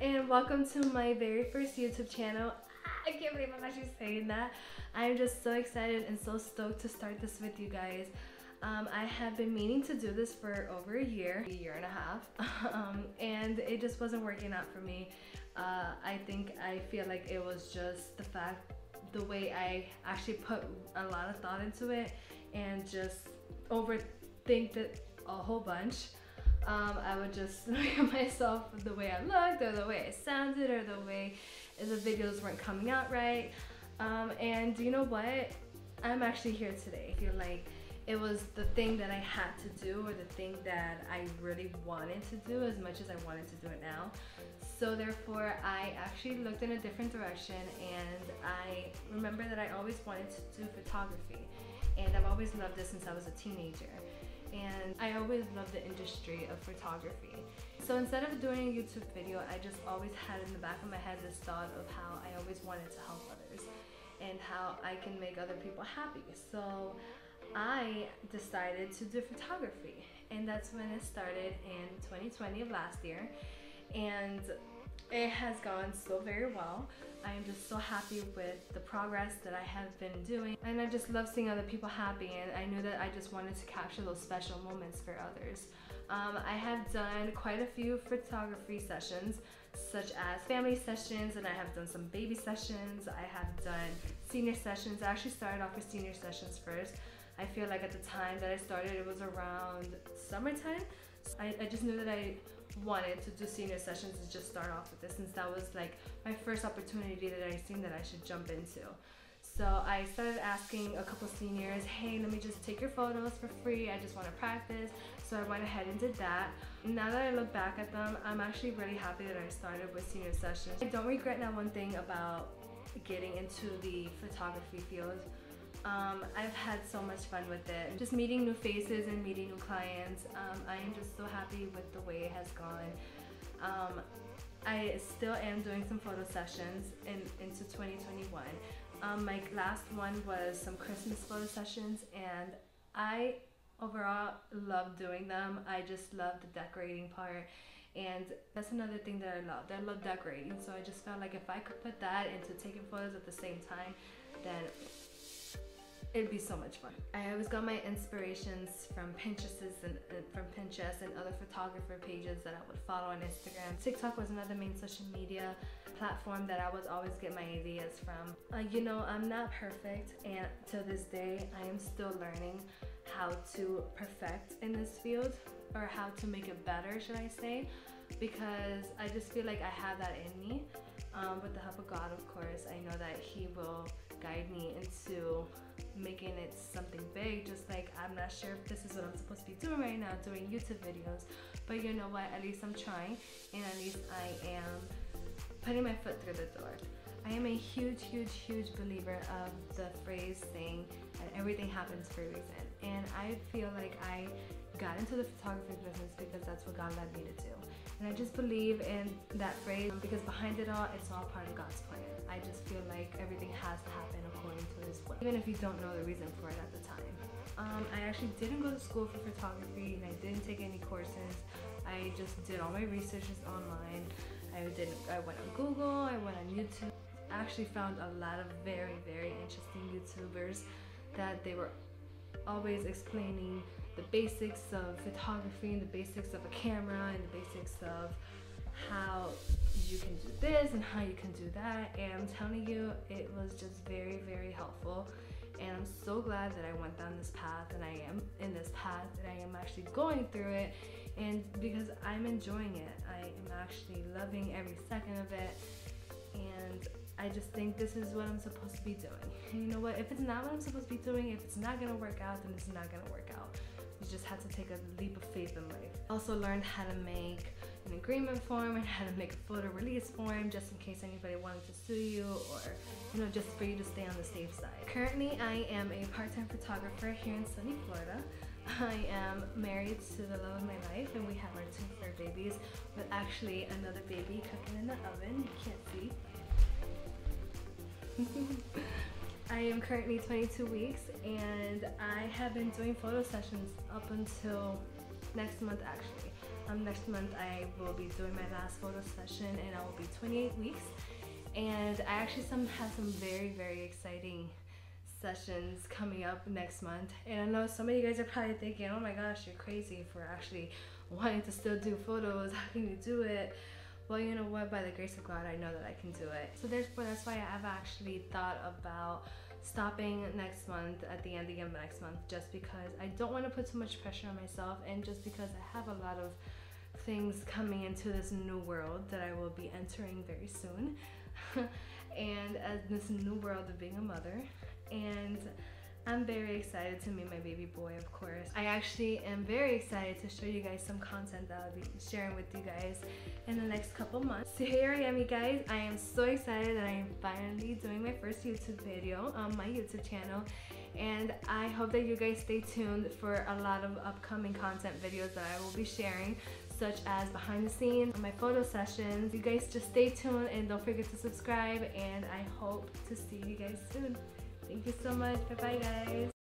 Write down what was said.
and welcome to my very first YouTube channel. I can't believe I'm actually saying that. I'm just so excited and so stoked to start this with you guys. Um, I have been meaning to do this for over a year, a year and a half, um, and it just wasn't working out for me. Uh, I think I feel like it was just the fact, the way I actually put a lot of thought into it and just overthink it a whole bunch um, I would just look at myself the way I looked or the way I sounded or the way the videos weren't coming out right. Um, and you know what? I'm actually here today. I feel like it was the thing that I had to do or the thing that I really wanted to do as much as I wanted to do it now. So therefore I actually looked in a different direction and I remember that I always wanted to do photography and I've always loved this since I was a teenager and I always loved the industry of photography. So instead of doing a YouTube video, I just always had in the back of my head this thought of how I always wanted to help others and how I can make other people happy. So I decided to do photography and that's when it started in 2020 of last year and it has gone so very well. I am just so happy with the progress that I have been doing and I just love seeing other people happy and I knew that I just wanted to capture those special moments for others. Um, I have done quite a few photography sessions such as family sessions and I have done some baby sessions. I have done senior sessions. I actually started off with senior sessions first. I feel like at the time that I started it was around summertime. I, I just knew that I wanted to do senior sessions and just start off with this since that was like my first opportunity that I seen that I should jump into. So I started asking a couple seniors, hey, let me just take your photos for free. I just want to practice. So I went ahead and did that. Now that I look back at them, I'm actually really happy that I started with senior sessions. I don't regret now one thing about getting into the photography field. Um, I've had so much fun with it. Just meeting new faces and meeting new clients. Um, I am just so happy with the way it has gone. Um, I still am doing some photo sessions in, into 2021. Um, my last one was some Christmas photo sessions and I overall love doing them. I just love the decorating part and that's another thing that I love. I love decorating so I just felt like if I could put that into taking photos at the same time then it'd be so much fun. I always got my inspirations from Pinterest and uh, from Pinterest and other photographer pages that I would follow on Instagram. TikTok was another main social media platform that I would always get my ideas from. Uh, you know, I'm not perfect and to this day I am still learning how to perfect in this field or how to make it better, should I say, because I just feel like I have that in me. Um, with the help of God, of course, I know that He will guide me into making it something big just like I'm not sure if this is what I'm supposed to be doing right now doing YouTube videos. But you know what? At least I'm trying and at least I am putting my foot through the door. I am a huge huge huge believer of the phrase saying that everything happens for a reason. And I feel like I got into the photography business because that's what God led me to do. And I just believe in that phrase because behind it all it's all part of God's plan I just feel like everything has to happen according to his way, even if you don't know the reason for it at the time. Um, I actually didn't go to school for photography and I didn't take any courses. I just did all my researches online. I did. I went on Google, I went on YouTube. I actually found a lot of very, very interesting YouTubers that they were always explaining the basics of photography and the basics of a camera and the basics of how you can do this and how you can do that and I'm telling you it was just very very helpful and I'm so glad that I went down this path and I am in this path and I am actually going through it and because I'm enjoying it I am actually loving every second of it and I just think this is what I'm supposed to be doing. And you know what? If it's not what I'm supposed to be doing, if it's not gonna work out, then it's not gonna work out. You just have to take a leap of faith in life. Also learned how to make an agreement form and how to make a photo release form just in case anybody wanted to sue you or you know just for you to stay on the safe side. Currently I am a part-time photographer here in sunny Florida. I am married to the love of my life and we have our two fur babies with actually another baby cooking in the oven. You can't see. I am currently 22 weeks and I have been doing photo sessions up until next month actually. Um, next month I will be doing my last photo session and I will be 28 weeks. And I actually some have some very, very exciting sessions coming up next month. And I know some of you guys are probably thinking, oh my gosh, you're crazy for actually wanting to still do photos. How can you do it? Well, you know what? By the grace of God, I know that I can do it. So therefore, that's why I've actually thought about stopping next month at the end of next month just because I don't want to put too much pressure on myself and just because I have a lot of things coming into this new world that I will be entering very soon. And as this new world of being a mother. And I'm very excited to meet my baby boy, of course. I actually am very excited to show you guys some content that I'll be sharing with you guys in the next couple months. So here I am, you guys. I am so excited that I am finally doing my first YouTube video on my YouTube channel. And I hope that you guys stay tuned for a lot of upcoming content videos that I will be sharing such as behind the scenes, my photo sessions. You guys just stay tuned and don't forget to subscribe and I hope to see you guys soon. Thank you so much. Bye bye, guys.